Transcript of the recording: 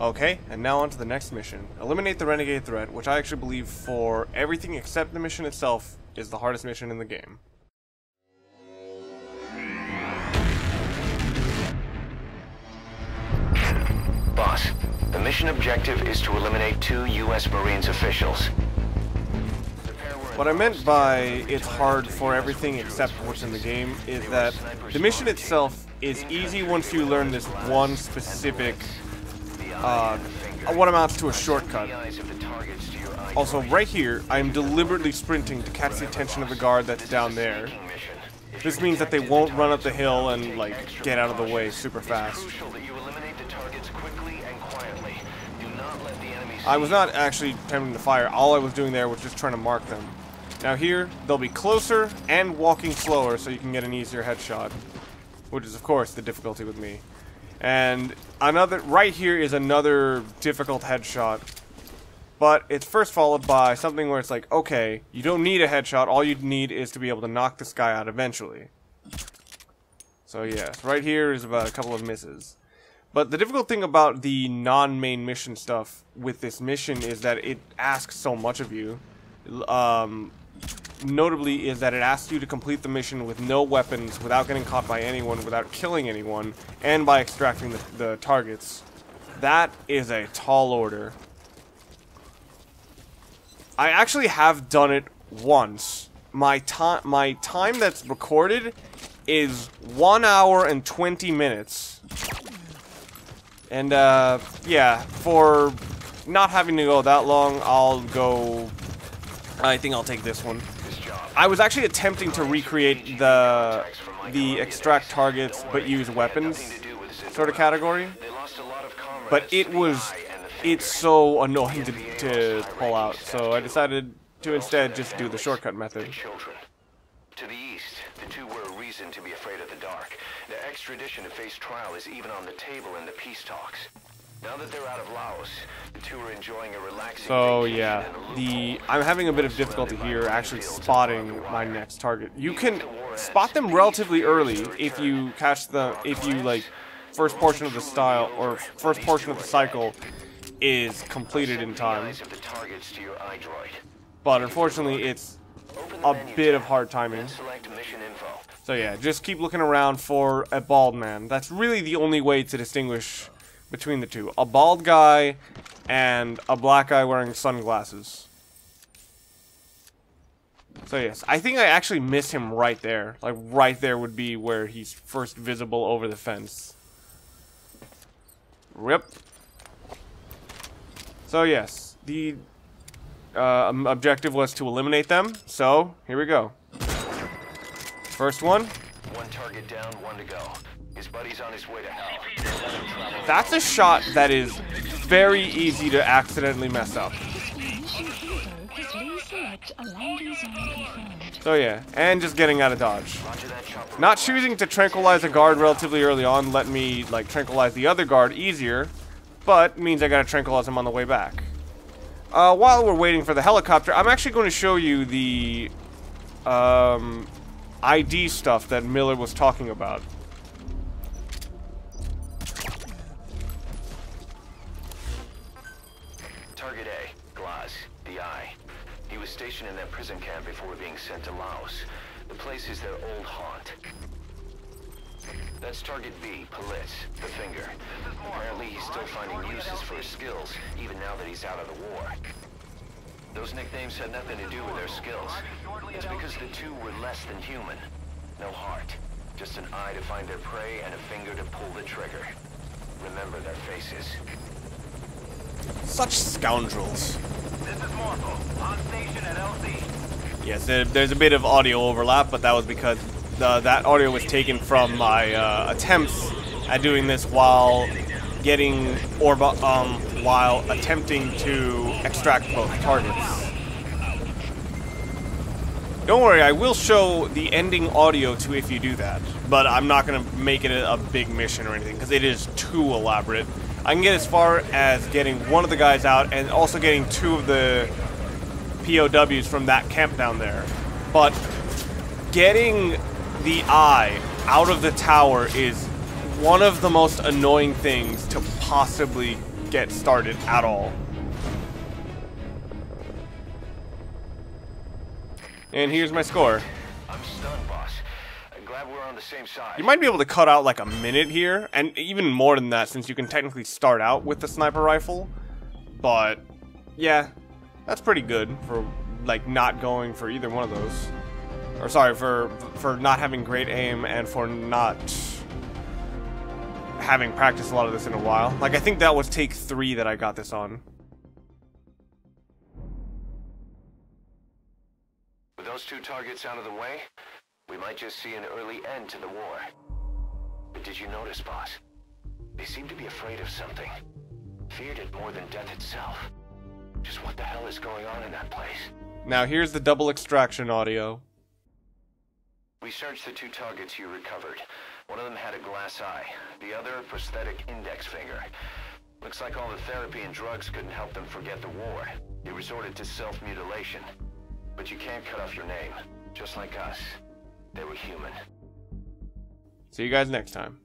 Okay, and now on to the next mission. Eliminate the Renegade threat, which I actually believe for everything except the mission itself is the hardest mission in the game. Boss, the mission objective is to eliminate two U.S. Marines officials. What I meant by it's hard for everything except what's in the game is that the mission itself is easy once you learn this one specific, uh, what amounts to a shortcut. Also, right here, I am deliberately sprinting to catch the attention of the guard that's down there. This means that they won't run up the hill and, like, get out of the way super fast. I was not actually attempting to fire. All I was doing there was just trying to mark them. Now here, they'll be closer and walking slower so you can get an easier headshot. Which is, of course, the difficulty with me. And another, right here is another difficult headshot. But it's first followed by something where it's like, okay, you don't need a headshot, all you need is to be able to knock this guy out eventually. So yes, right here is about a couple of misses. But the difficult thing about the non-main mission stuff with this mission is that it asks so much of you. Um, notably is that it asks you to complete the mission with no weapons, without getting caught by anyone, without killing anyone, and by extracting the, the targets. That is a tall order. I actually have done it once. My time my time that's recorded is 1 hour and 20 minutes. And uh yeah, for not having to go that long, I'll go I think I'll take this one. I was actually attempting to recreate the the extract targets but use weapons sort of category. But it was it's so annoying to, to pull out, so I decided to instead just do the shortcut method. To the east, the two were a reason to be afraid of the dark. The extradition to face trial is even on the table in the peace talks. Now that they're out of Laos, the two are enjoying a relaxing So yeah, the I'm having a bit of difficulty here actually spotting my next target. You can spot them relatively early if you catch the if you like first portion of the style or first portion of the cycle is completed in time. But unfortunately, it's a bit of hard timing. So yeah, just keep looking around for a bald man. That's really the only way to distinguish between the two. A bald guy and a black guy wearing sunglasses. So yes, I think I actually missed him right there. Like right there would be where he's first visible over the fence. Rip. So yes, the uh, objective was to eliminate them. So here we go. First one. One target down, one to go. His buddy's on his way to hell. That's a shot that is very easy to accidentally mess up. So yeah, and just getting out of dodge. Not choosing to tranquilize a guard relatively early on let me like tranquilize the other guard easier, but means I gotta tranquilize him on the way back. Uh, while we're waiting for the helicopter, I'm actually going to show you the um, ID stuff that Miller was talking about. Stationed in that prison camp before being sent to Laos. The place is their old haunt. That's target B, Palitz, the finger. Apparently he's still finding uses for his skills, even now that he's out of the war. Those nicknames had nothing to do with their skills. It's because the two were less than human. No heart. Just an eye to find their prey and a finger to pull the trigger. Remember their faces. Such scoundrels. Yes, there's a bit of audio overlap, but that was because the, that audio was taken from my uh, attempts at doing this while getting or um, while attempting to extract both targets. Don't worry, I will show the ending audio to if you do that, but I'm not going to make it a, a big mission or anything because it is too elaborate. I can get as far as getting one of the guys out and also getting two of the POWs from that camp down there. But getting the eye out of the tower is one of the most annoying things to possibly get started at all. And here's my score. I'm stunned, glad we're on the same side. You might be able to cut out like a minute here, and even more than that since you can technically start out with the sniper rifle. But, yeah, that's pretty good for like not going for either one of those. Or sorry, for for not having great aim and for not having practiced a lot of this in a while. Like I think that was take 3 that I got this on. With those two targets out of the way, we might just see an early end to the war. But did you notice, boss? They seem to be afraid of something. Feared it more than death itself. Just what the hell is going on in that place? Now here's the double extraction audio. We searched the two targets you recovered. One of them had a glass eye, the other a prosthetic index finger. Looks like all the therapy and drugs couldn't help them forget the war. They resorted to self-mutilation. But you can't cut off your name. Just like us. They were human. See you guys next time.